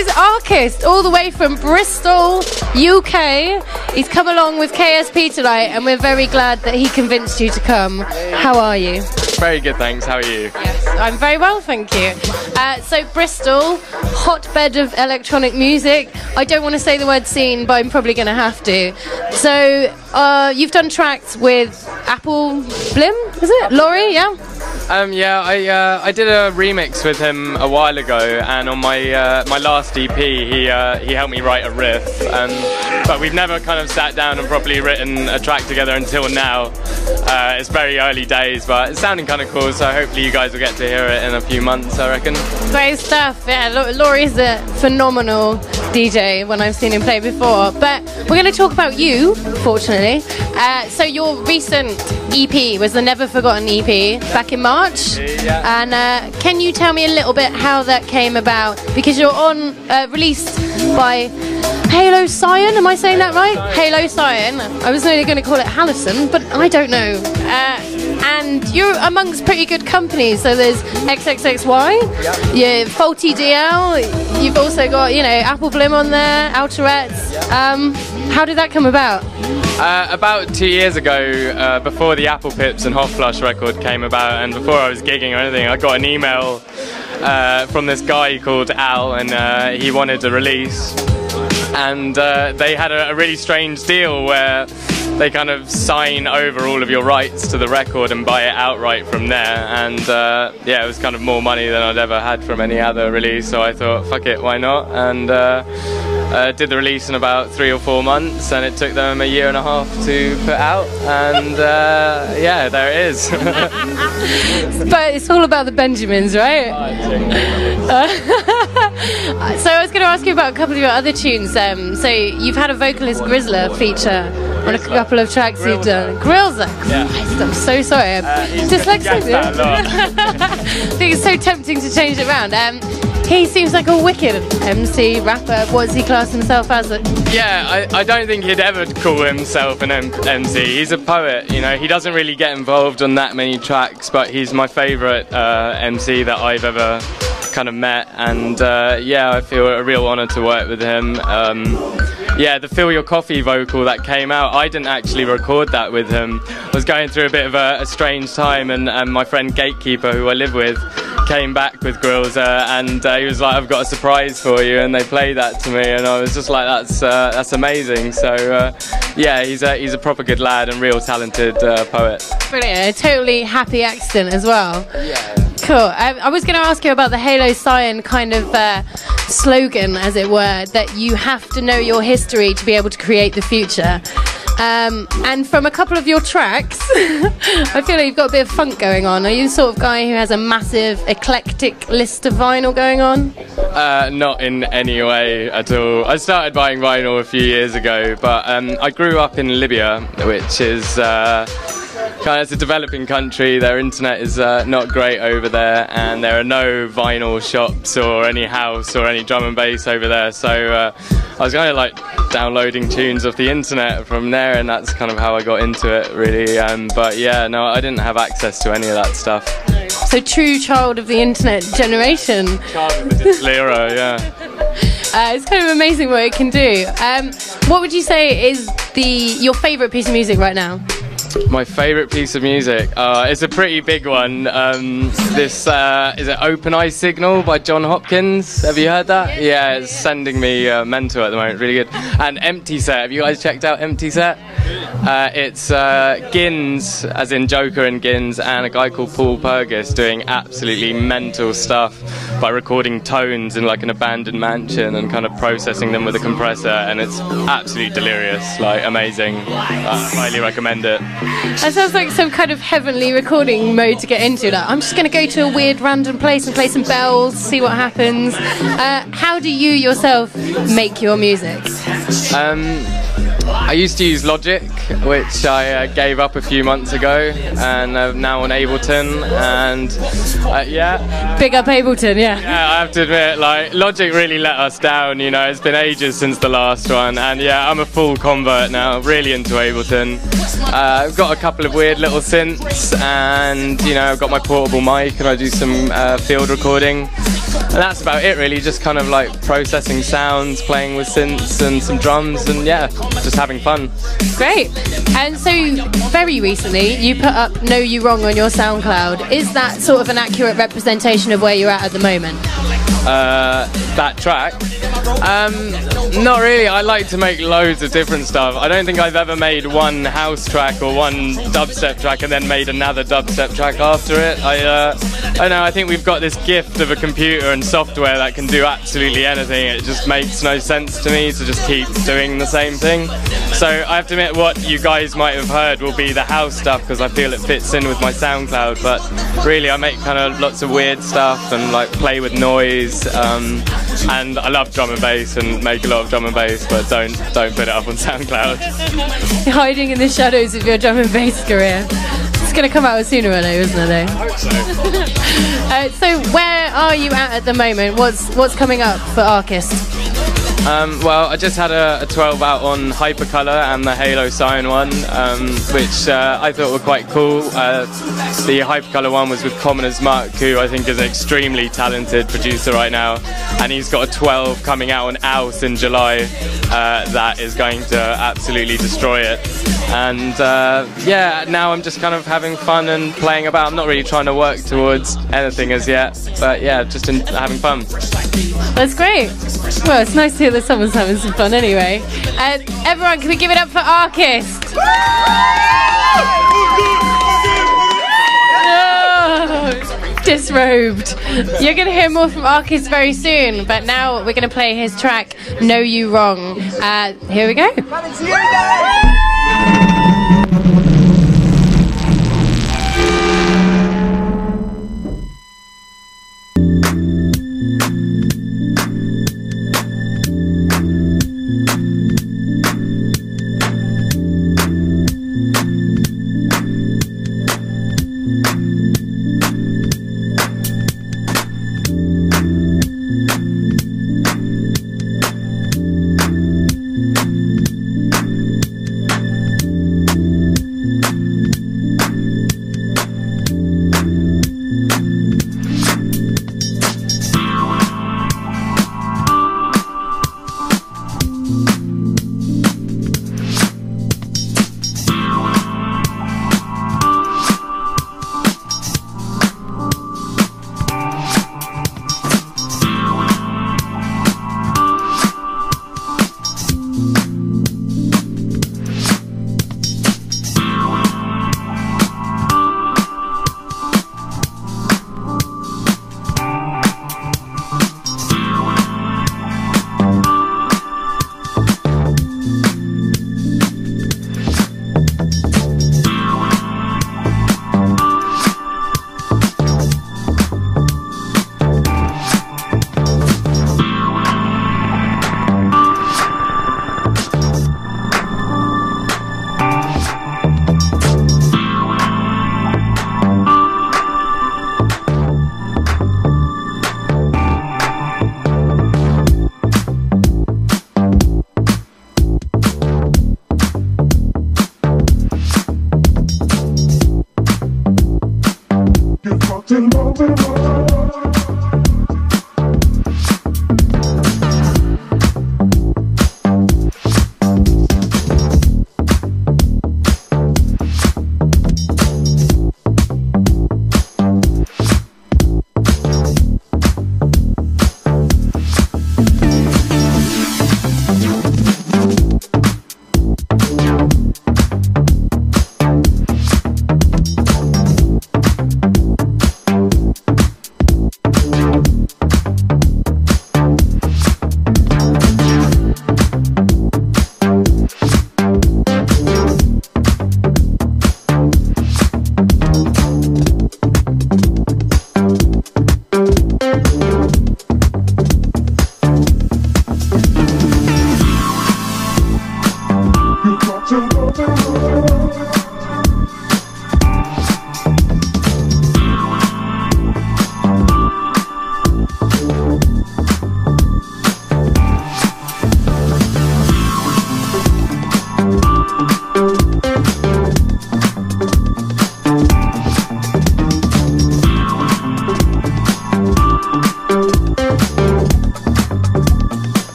is Arkist, all the way from Bristol, UK. He's come along with KSP tonight, and we're very glad that he convinced you to come. How are you? Very good, thanks. How are you? Yes, I'm very well, thank you. Uh, so, Bristol, hotbed of electronic music. I don't want to say the word scene, but I'm probably going to have to. So, uh, you've done tracks with Appleblim, is it? Laurie, yeah? Um, yeah, I uh, I did a remix with him a while ago, and on my uh, my last EP, he uh, he helped me write a riff, and but we've never kind of sat down and properly written a track together until now. Uh, it's very early days, but it's sounding kind of cool. So hopefully you guys will get to hear it in a few months, I reckon. Great stuff. Yeah, Laurie's a phenomenal DJ when I've seen him play before. But we're going to talk about you, fortunately. Uh, so your recent EP was the Never Forgotten EP back in March. Yeah. And uh, can you tell me a little bit how that came about? Because you're on uh, released by Halocyan. Am I saying that right? Halocyan. I was only going to call it Halison, but I don't know. Uh, and you're amongst pretty good companies. So there's XXXY, yeah, FaltyDL. You've also got you know Appleblim on there, Alterettes. Um, how did that come about? Uh, about two years ago, uh, before the Apple Pips and Hot Flush record came about, and before I was gigging or anything, I got an email uh, from this guy called Al, and uh, he wanted a release. And uh, they had a, a really strange deal where they kind of sign over all of your rights to the record and buy it outright from there. And uh, yeah, it was kind of more money than I'd ever had from any other release. So I thought, fuck it, why not? And uh, uh, did the release in about three or four months, and it took them a year and a half to put out. And uh, yeah, there it is. but it's all about the Benjamins, right? so I was going to ask you about a couple of your other tunes. Um, so you've had a vocalist Grizzler feature on a couple of tracks you've done. Grillza. Yeah. Christ, I'm so sorry. I'm uh, dyslexic. I think it's so tempting to change it around. Um, he seems like a wicked MC rapper. What does he class himself as? Yeah, I, I don't think he'd ever call himself an M- MC. He's a poet, you know. He doesn't really get involved on that many tracks, but he's my favourite uh, MC that I've ever kind of met. And uh, yeah, I feel a real honour to work with him. Um, yeah, the Fill Your Coffee vocal that came out, I didn't actually record that with him. I was going through a bit of a, a strange time, and, and my friend Gatekeeper, who I live with, came back with Grills uh, and uh, he was like, "I've got a surprise for you," and they played that to me, and I was just like, "That's uh, that's amazing." So uh, yeah, he's a he's a proper good lad and real talented uh, poet. Brilliant, a totally happy accident as well. Yeah. Cool. I, I was going to ask you about the Halocyan kind of uh, slogan, as it were, that you have to know your history to be able to create the future. Um, and from a couple of your tracks, I feel like you've got a bit of funk going on. Are you the sort of guy who has a massive eclectic list of vinyl going on? Uh, not in any way at all. I started buying vinyl a few years ago, but um, I grew up in Libya, which is. Uh, kind of it's a developing country. Their internet is uh, not great over there, and there are no vinyl shops or any house or any drum and bass over there. So uh, I was kind of like downloading tunes off the internet from there, and that's kind of how I got into it, really. Um, but yeah, no, I didn't have access to any of that stuff. So true child of the internet generation. Child of the digital era, yeah. Uh, it's kind of amazing what it can do. Um, what would you say is the your favourite piece of music right now? My favourite piece of music. Uh, it's a pretty big one. Um, this uh, is it Open Eye Signal by Jon Hopkins. Have you heard that? Yeah, it's sending me uh, mental at the moment. Really good. And Empty Set. Have you guys checked out Empty Set? Uh, it's uh, Ginz, as in Joker and Ginz, and a guy called Paul Purgas doing absolutely mental stuff by recording tones in like an abandoned mansion and kind of processing them with a compressor, and it's absolutely delirious, like amazing. I highly recommend it. That sounds like some kind of heavenly recording mode to get into. Like, I'm just going to go to a weird random place and play some bells, see what happens. Uh, how do you yourself make your music? Um, I used to use Logic, which I uh, gave up a few months ago, and I'm now on Ableton. And uh, yeah, big up Ableton, yeah. Yeah, I have to admit, like Logic really let us down. You know, it's been ages since the last one, and yeah, I'm a full convert now. Really into Ableton. Uh, I've got a couple of weird little synths, and you know, I've got my portable mic, and I do some uh, field recording. And that's about it really. Just kind of like processing sounds, playing with synths and some drums, and yeah, just having fun. Great. And so, very recently, you put up "Know You Wrong" on your SoundCloud. Is that sort of an accurate representation of where you're at at the moment? Uh, that track. Um, not really. I like to make loads of different stuff. I don't think I've ever made one house track or one dubstep track and then made another dubstep track after it. I, uh, I know. I think we've got this gift of a computer and software that can do absolutely anything. It just makes no sense to me to just keep doing the same thing. So I have to admit, what you guys might have heard will be the house stuff because I feel it fits in with my SoundCloud. But really, I make kind of lots of weird stuff and like play with noise. Um, and I love drum and bass and make a lot of drum and bass, but don't don't put it up on SoundCloud. Hiding in the shadows of your drum and bass career. It's going to come out sooner or later, isn't it? Though? I hope so. uh, so where are you at at the moment? What's what's coming up for Arkist? Um, well, I just had a, a, 12 out on Hypercolor and the Halocyan one, um, which uh, I thought were quite cool. Uh, the Hypercolor one was with Commoner's Mark, who I think is an extremely talented producer right now, and he's got a 12 coming out on Aus in July uh, that is going to absolutely destroy it. And uh, yeah, now I'm just kind of having fun and playing about. I'm not really trying to work towards anything as yet, but yeah, just having fun. That's great. Well, it's nice to hear that someone's having some fun anyway. Uh, everyone, can we give it up for Arkist? Oh, disrobed. You're going to hear more from Arkist very soon, but now we're going to play his track, Know You Wrong. Uh, here we go.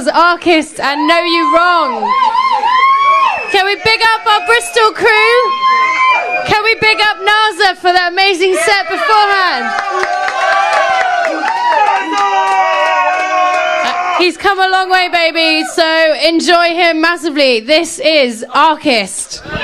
Was Arkist and Know You Wrong. Can we big up our Bristol crew? Can we big up Naza for that amazing set beforehand? Uh, he's come a long way, baby, so enjoy him massively. This is Arkist.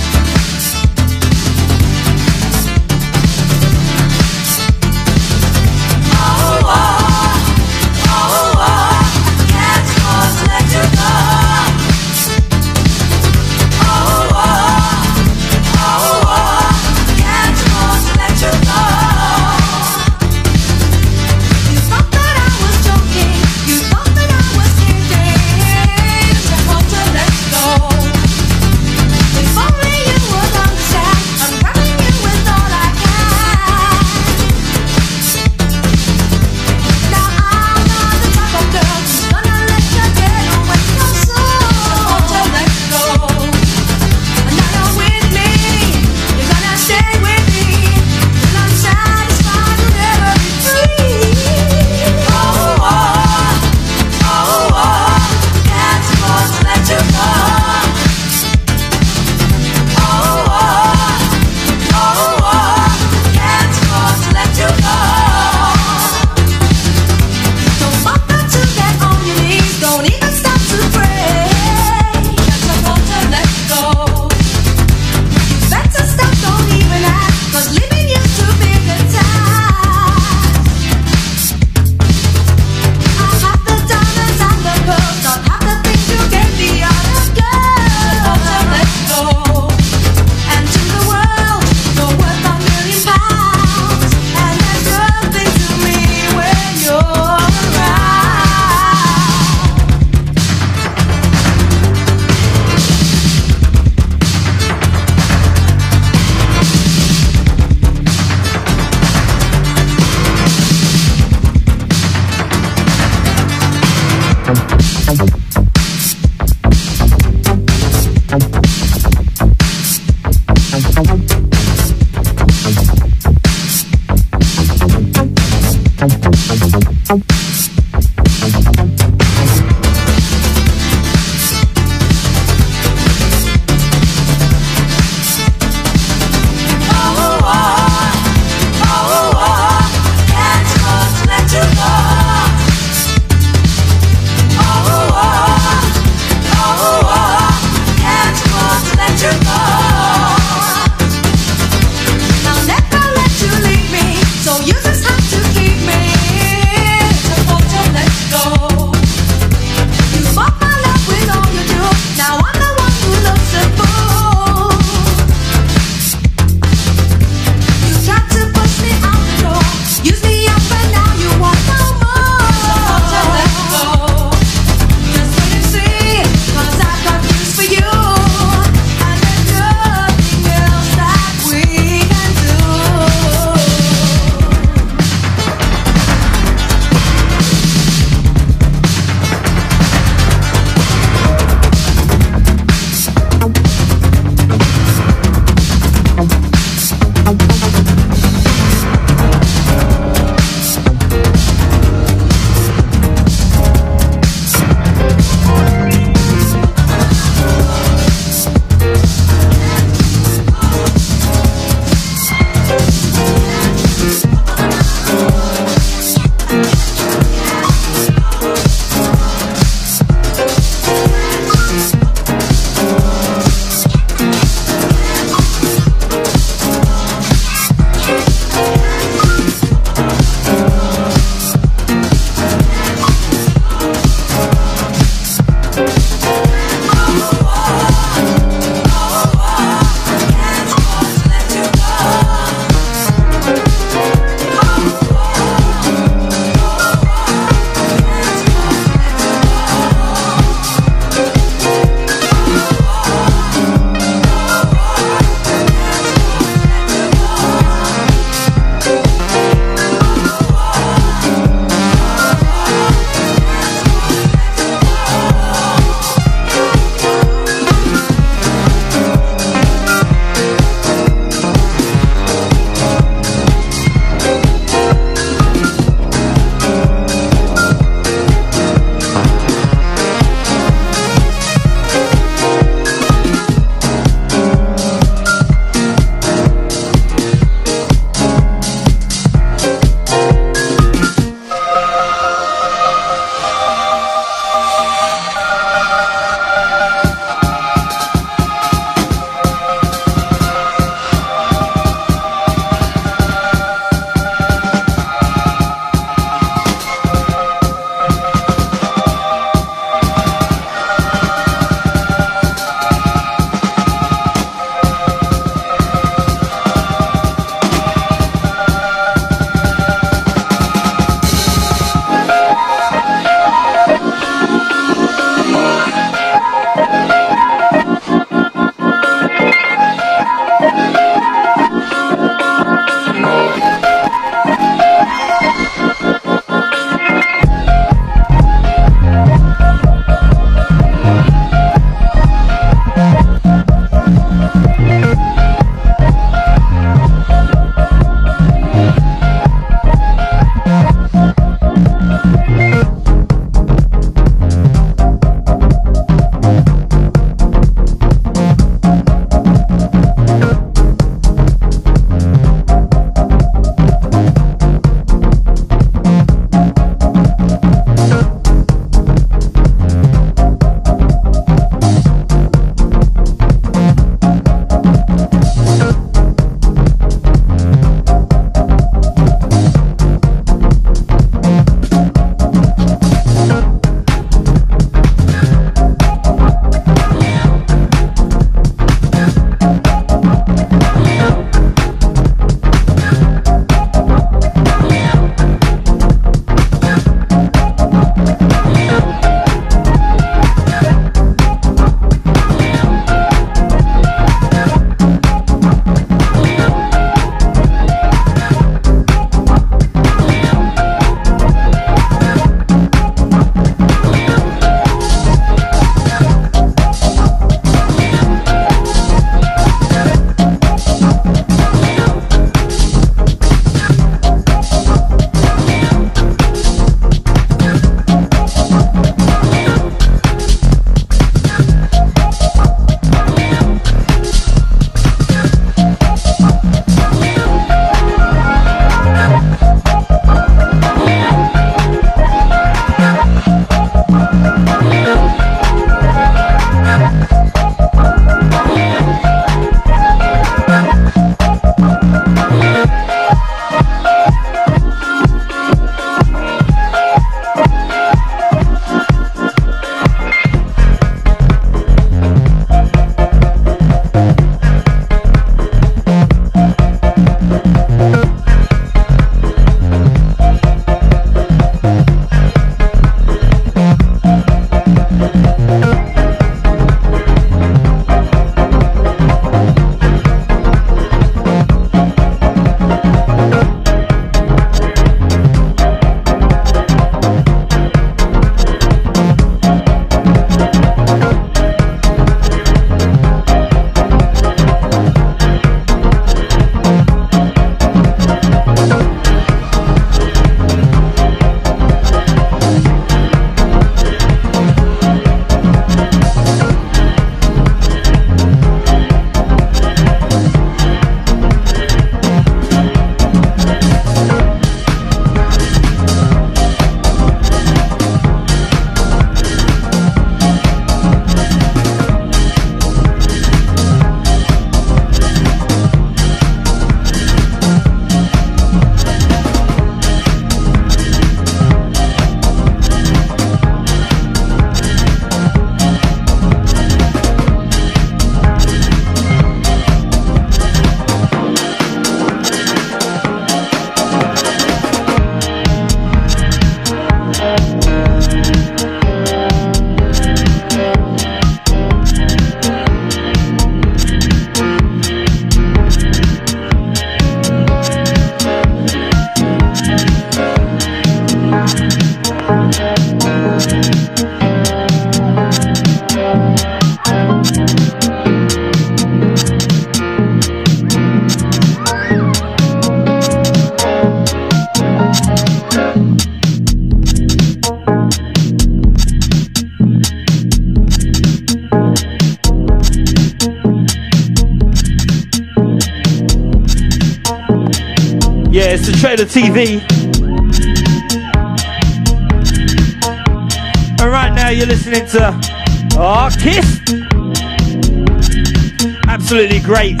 Great.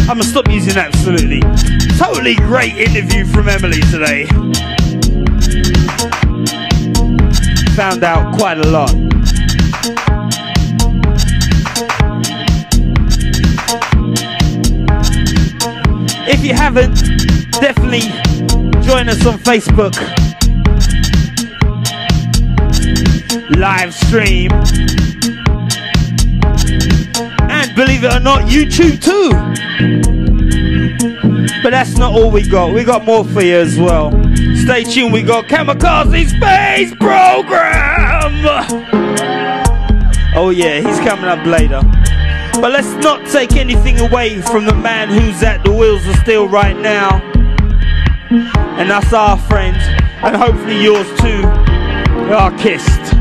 I'm gonna stop using absolutely. Totally great interview from Emily today. Found out quite a lot. If you haven't, definitely join us on Facebook. Live stream. Believe it or not, YouTube too. But that's not all we got. We got more for you as well. Stay tuned, we got Kamikaze Space Program! Oh yeah, he's coming up later. But let's not take anything away from the man who's at the wheels of steel right now. And that's our friend, and hopefully yours too, We are kissed.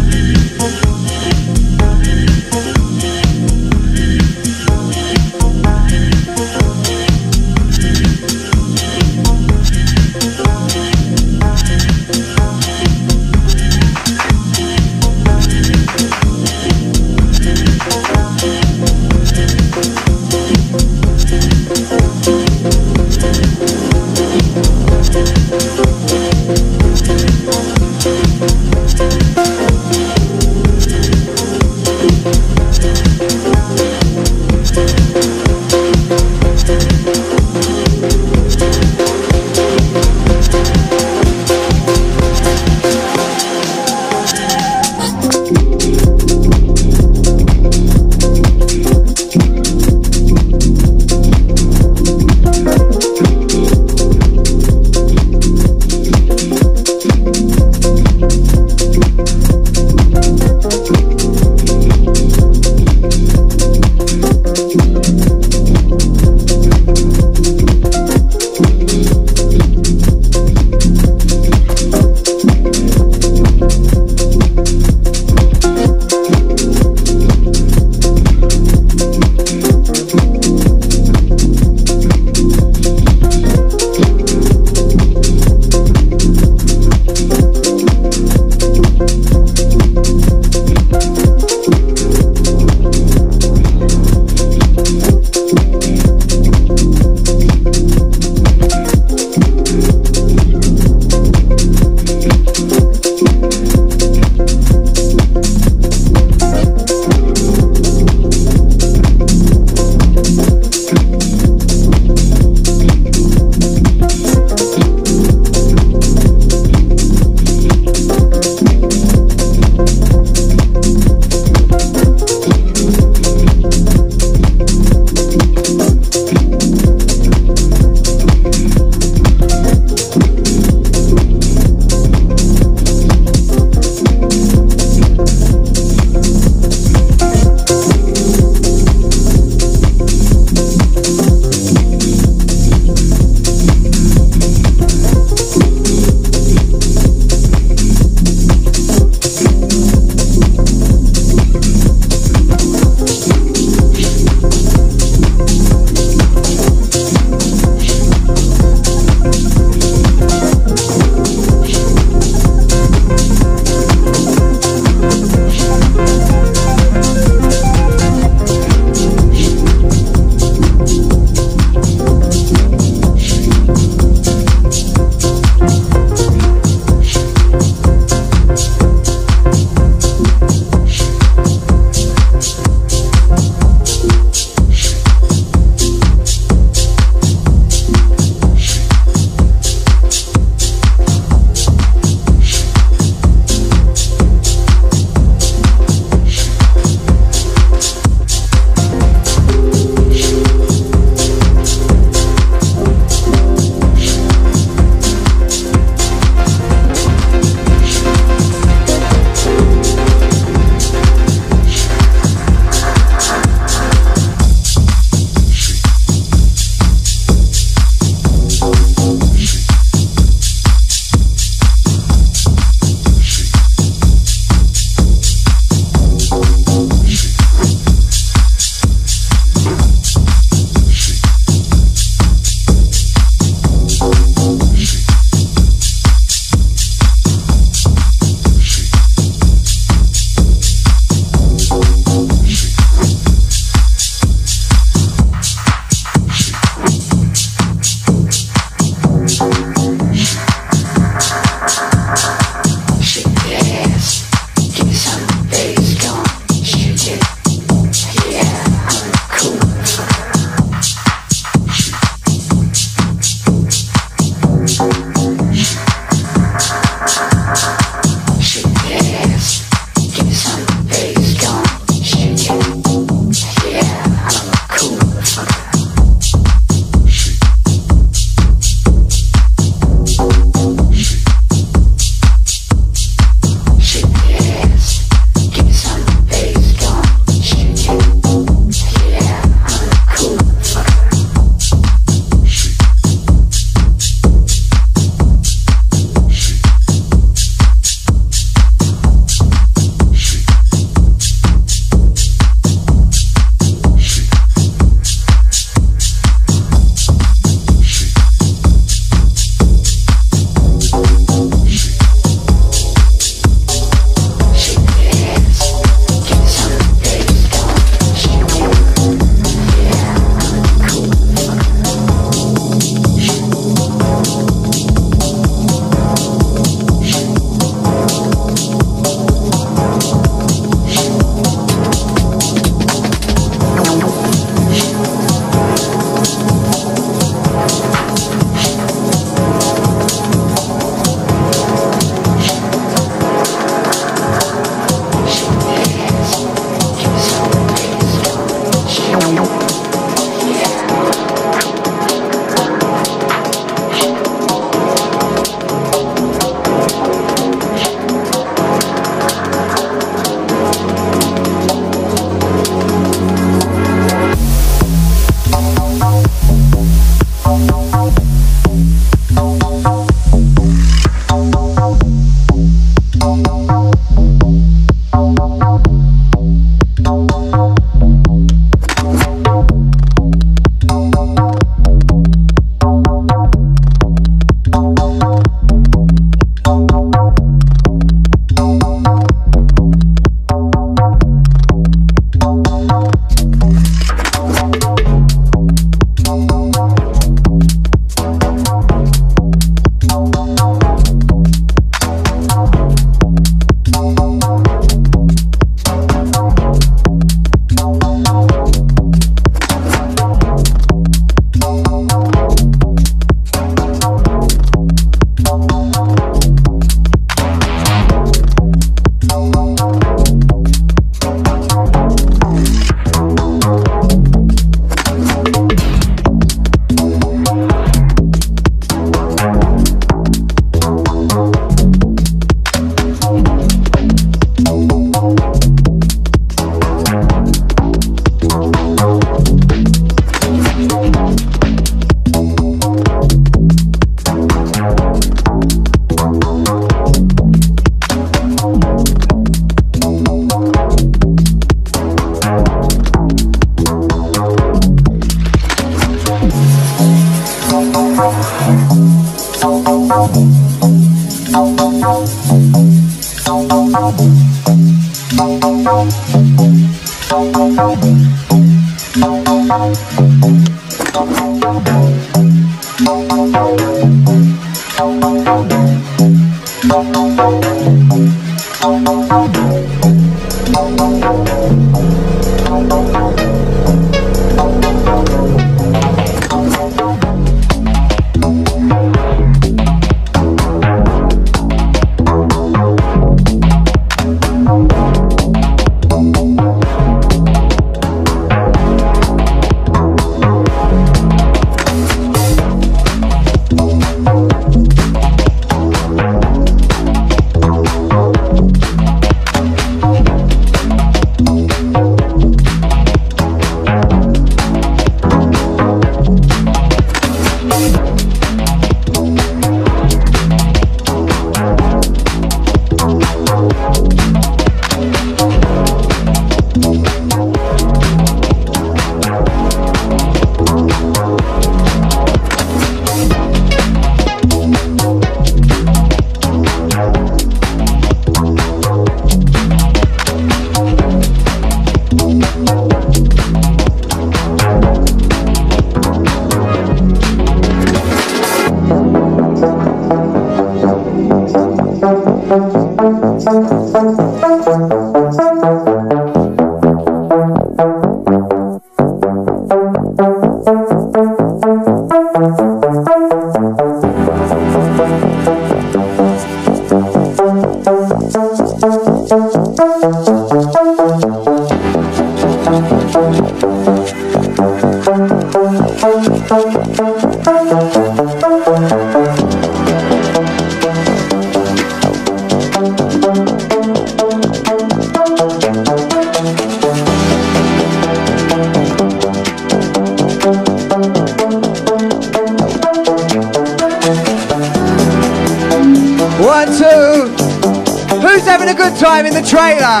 Good time in the trailer?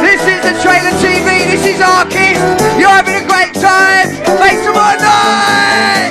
This is the trailer TV. This is Arkist. You're having a great time. Make some more noise.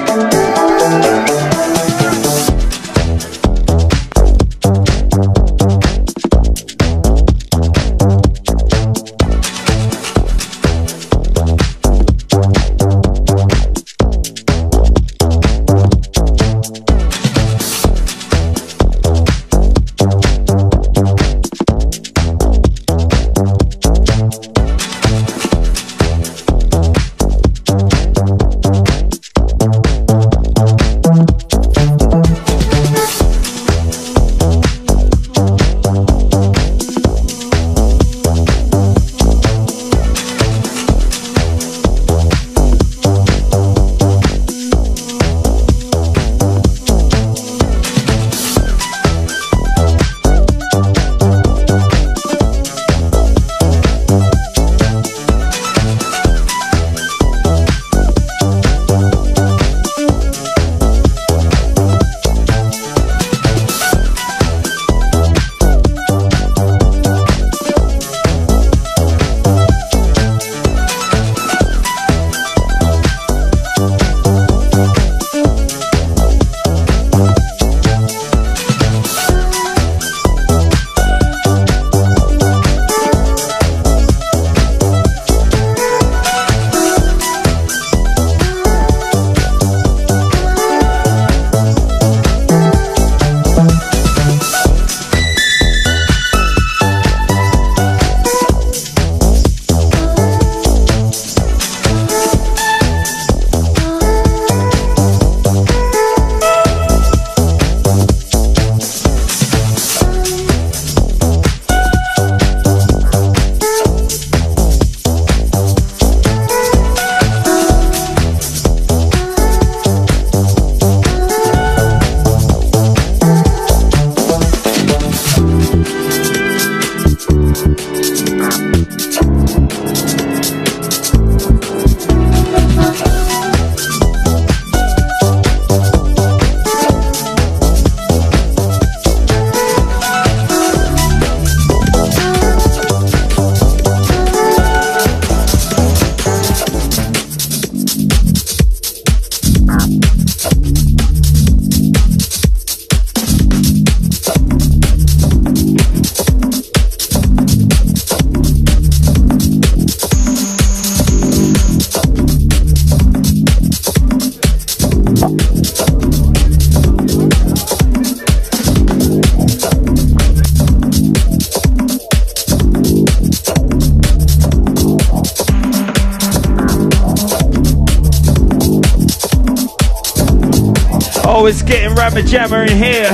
It's getting rammer jammer in here.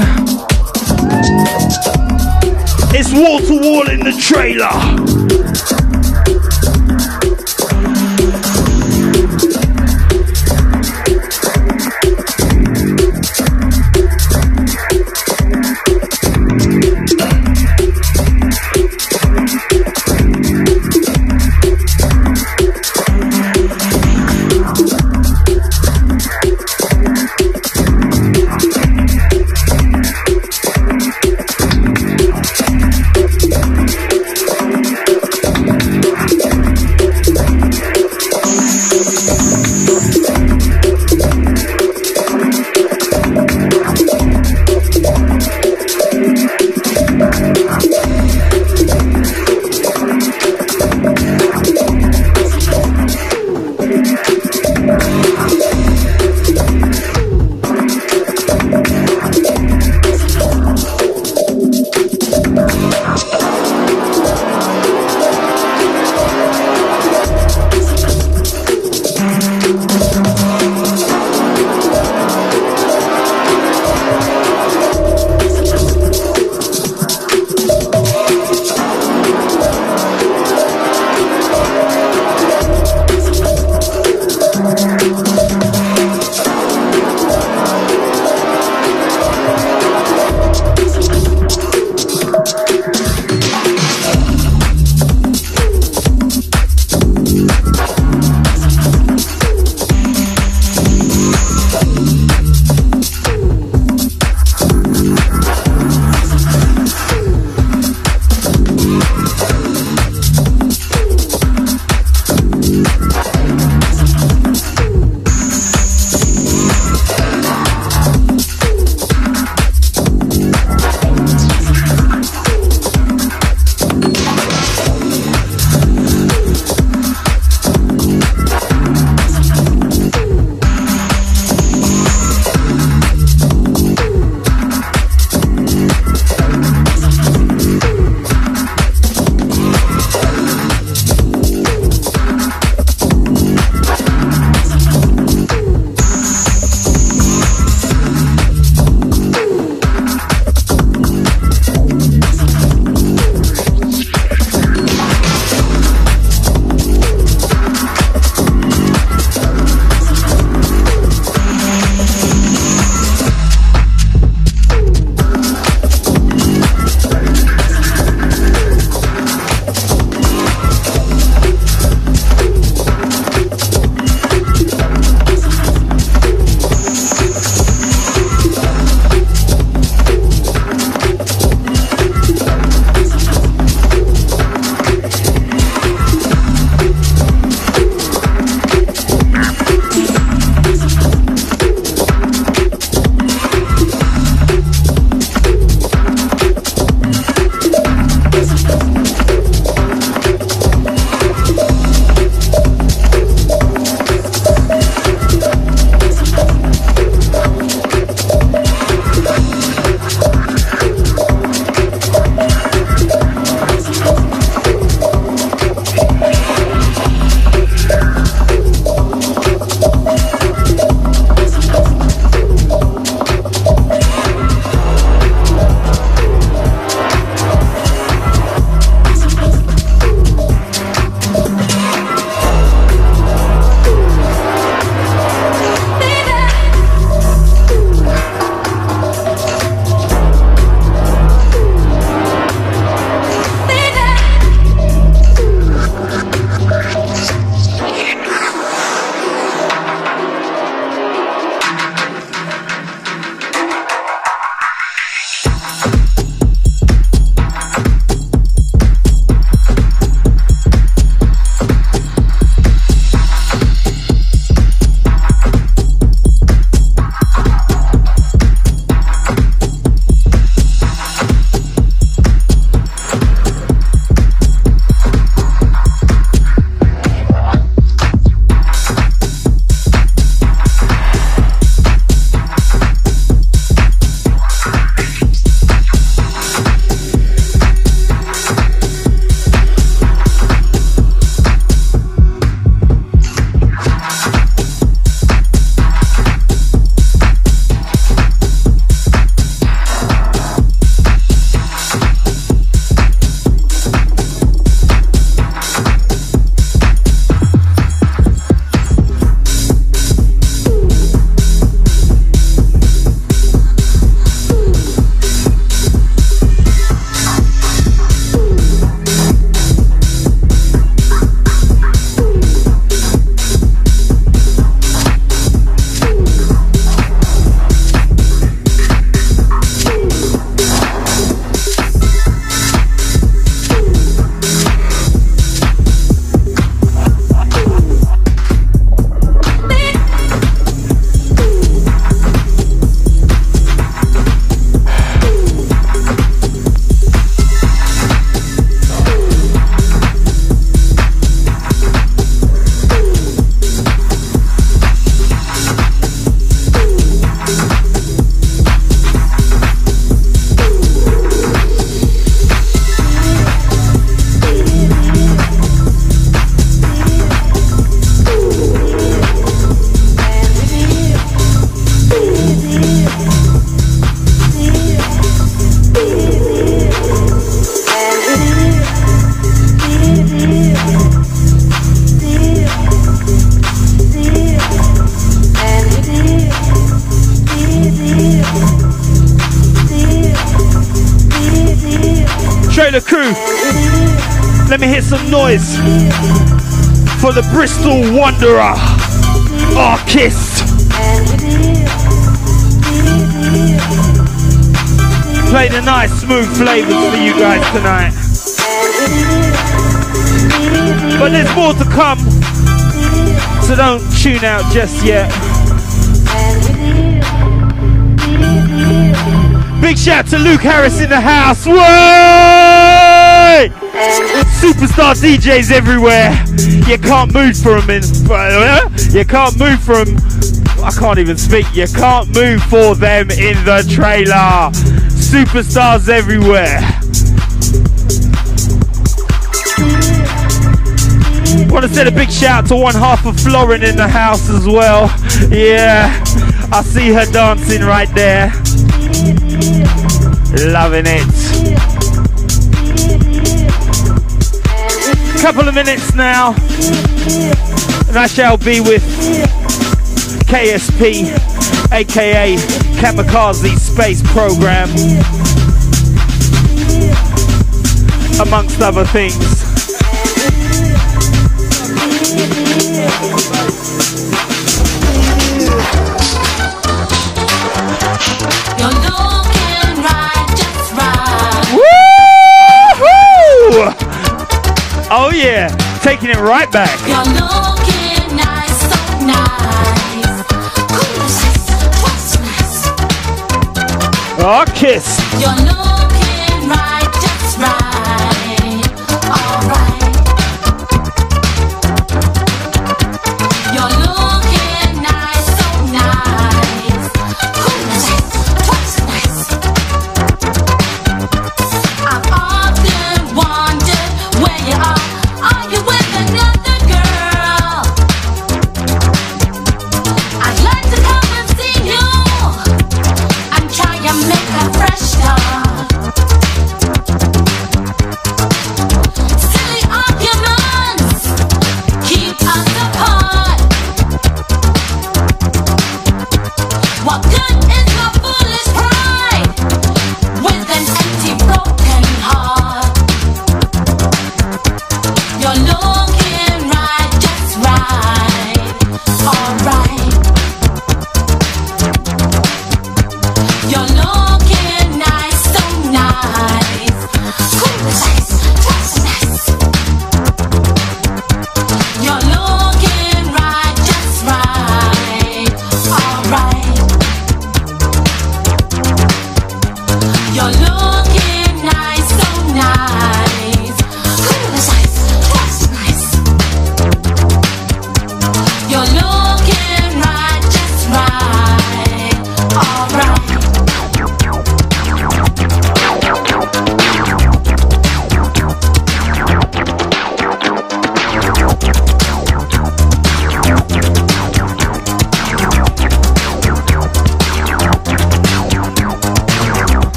It's wall to wall in the trailer. Noise for the Bristol Wanderer, Arkist. Play the nice smooth flavors for you guys tonight. But there's more to come, so don't tune out just yet. Big shout to Luke Harris in the house. Way! Superstar DJs everywhere. You can't move from them. You can't move from. I can't even speak. You can't move for them in the trailer. Superstars everywhere. Want to send a big shout to one half of Florin in the house as well. Yeah, I see her dancing right there. Loving it. Couple of minutes now, and I shall be with KSP, aka Kamikaze Space Program, amongst other things. Yeah, taking it right back. You're looking nice, so nice. Cool, nice, what's nice? Oh, kiss.